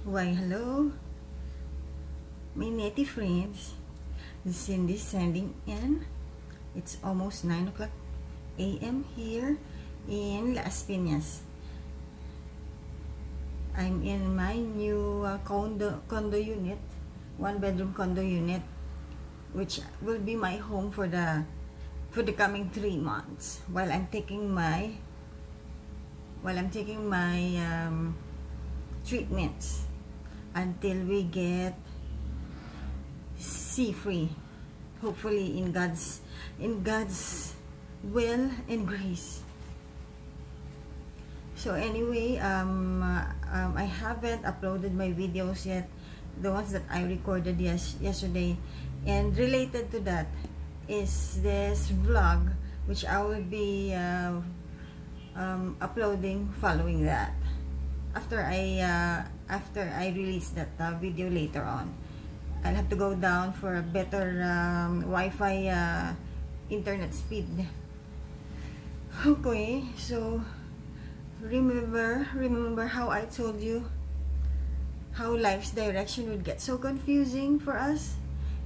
Why, hello, my native friends. Cindy sending in. It's almost 9 o'clock a.m. here in Las Piñas. I'm in my new uh, condo, condo unit, one bedroom condo unit, which will be my home for the for the coming three months while I'm taking my while I'm taking my um, treatments until we get sea free. Hopefully in God's in God's will and grace. So anyway um, uh, um, I haven't uploaded my videos yet the ones that I recorded yes yesterday. And related to that is this vlog which I will be uh, um, uploading following that. After I uh, after I release that uh, video later on I'll have to go down for a better um, Wi-Fi uh, internet speed okay so remember remember how I told you how life's direction would get so confusing for us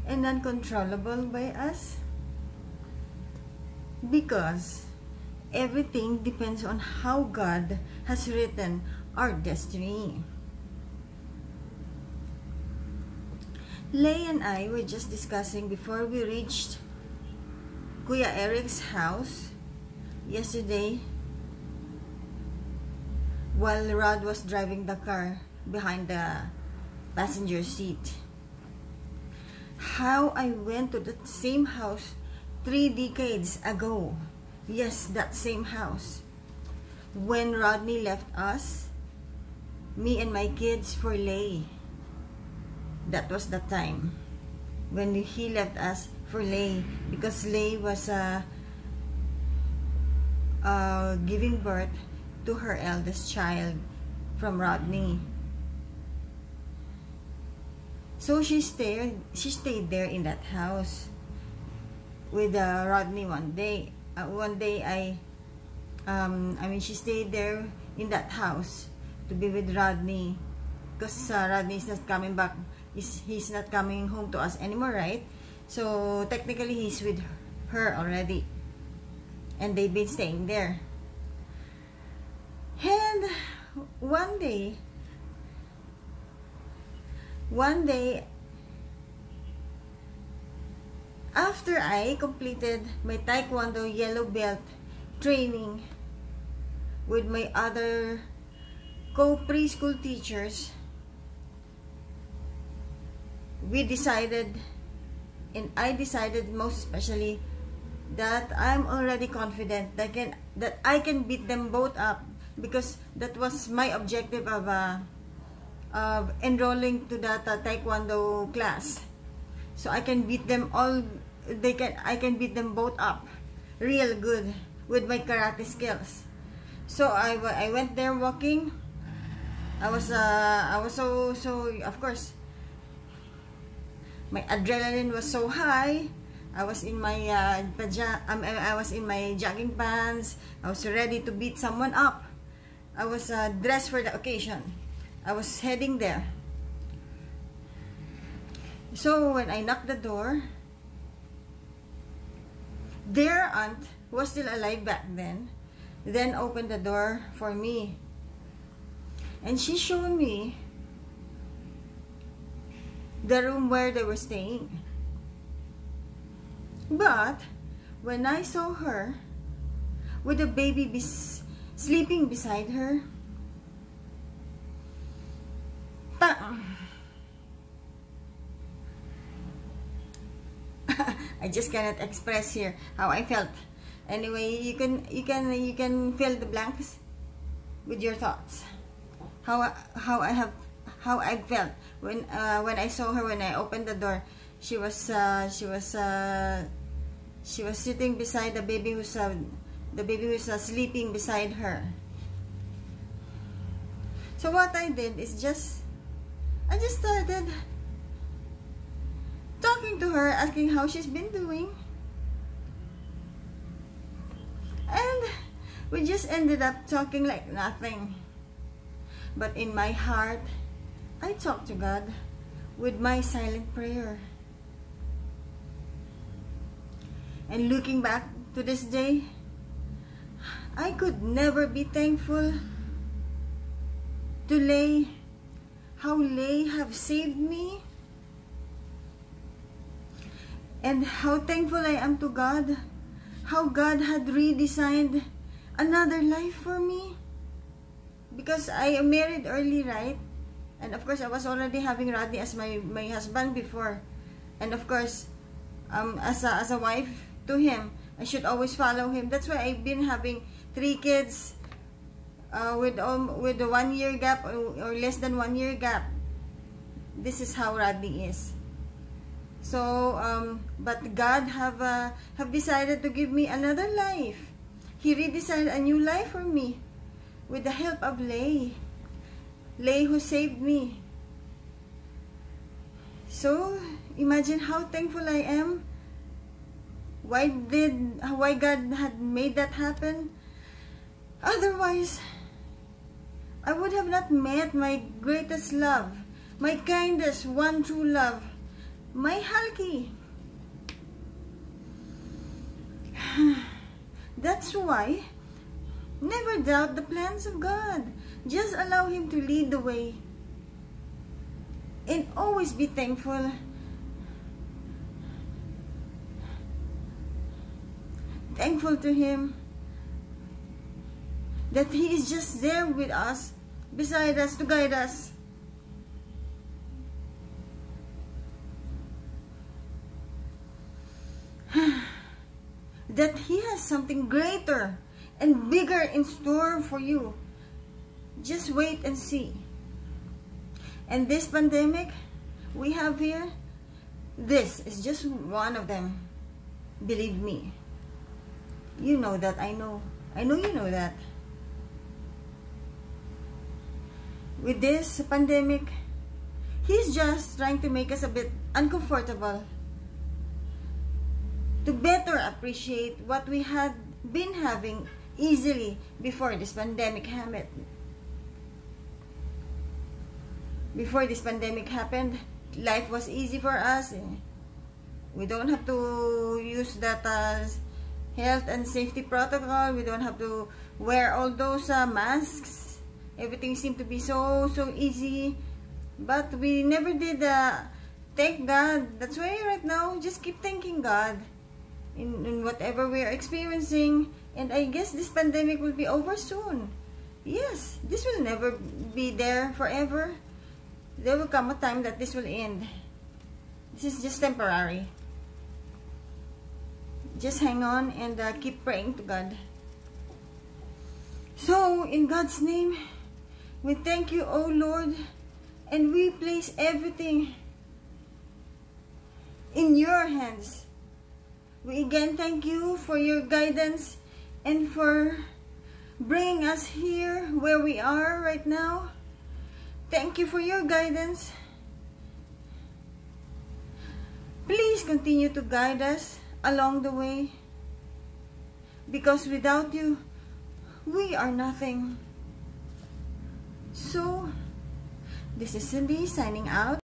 and uncontrollable by us because everything depends on how God has written our destiny. Lay and I were just discussing before we reached Kuya Eric's house yesterday while Rod was driving the car behind the passenger seat. How I went to the same house three decades ago. Yes, that same house. When Rodney left us, me and my kids for Lay. That was the time when he left us for Lay because Lay was uh, uh, giving birth to her eldest child from Rodney. So she stayed she stayed there in that house with uh, Rodney one day. Uh, one day I um, I mean she stayed there in that house to be with Rodney because uh, Rodney is not coming back he's, he's not coming home to us anymore right? So technically he's with her already. And they've been staying there. And one day one day after I completed my Taekwondo yellow belt training with my other co-preschool teachers, we decided, and I decided most especially, that I'm already confident that, can, that I can beat them both up because that was my objective of, uh, of enrolling to that uh, Taekwondo class. So I can beat them all, they can, I can beat them both up real good with my karate skills. So I, I went there walking. I was uh, I was so so of course my adrenaline was so high. I was in my uh, um, I was in my jogging pants. I was ready to beat someone up. I was uh, dressed for the occasion. I was heading there. So when I knocked the door, their aunt was still alive back then, then opened the door for me. And she showed me the room where they were staying. But when I saw her with the baby bes sleeping beside her, I just cannot express here how I felt. Anyway, you can you can you can fill the blanks with your thoughts. How how I have how I felt when uh, when I saw her when I opened the door. She was uh, she was uh, she was sitting beside the baby who's uh, the baby who's uh, sleeping beside her. So what I did is just I just started talking to her, asking how she's been doing. And we just ended up talking like nothing. But in my heart, I talk to God with my silent prayer. And looking back to this day, I could never be thankful to Lay, how Lay have saved me, and how thankful I am to God, how God had redesigned another life for me. Because I married early, right? And of course, I was already having Rodney as my, my husband before. And of course, um, as, a, as a wife to him, I should always follow him. That's why I've been having three kids uh, with um, with a one year gap or, or less than one year gap. This is how Rodney is. So, um, but God have uh, have decided to give me another life. He redesigned a new life for me with the help of Lay. Lay who saved me. So, imagine how thankful I am. Why did why God had made that happen? Otherwise, I would have not met my greatest love, my kindest one true love, my Halki. That's why, never doubt the plans of God. Just allow Him to lead the way. And always be thankful. Thankful to Him that He is just there with us, beside us, to guide us. that He has something greater and bigger in store for you. Just wait and see. And this pandemic we have here, this is just one of them. Believe me. You know that. I know. I know you know that. With this pandemic, he's just trying to make us a bit uncomfortable to better appreciate what we had been having easily before this pandemic happened. Before this pandemic happened, life was easy for us. We don't have to use that health and safety protocol. We don't have to wear all those uh, masks. Everything seemed to be so, so easy. But we never did uh, thank God. That's why right now, just keep thanking God in, in whatever we are experiencing. And I guess this pandemic will be over soon. Yes, this will never be there forever. There will come a time that this will end. This is just temporary. Just hang on and uh, keep praying to God. So, in God's name, we thank you, O Lord, and we place everything in your hands. We again thank you for your guidance and for bringing us here where we are right now. Thank you for your guidance. Please continue to guide us along the way because without you, we are nothing. So, this is Cindy signing out.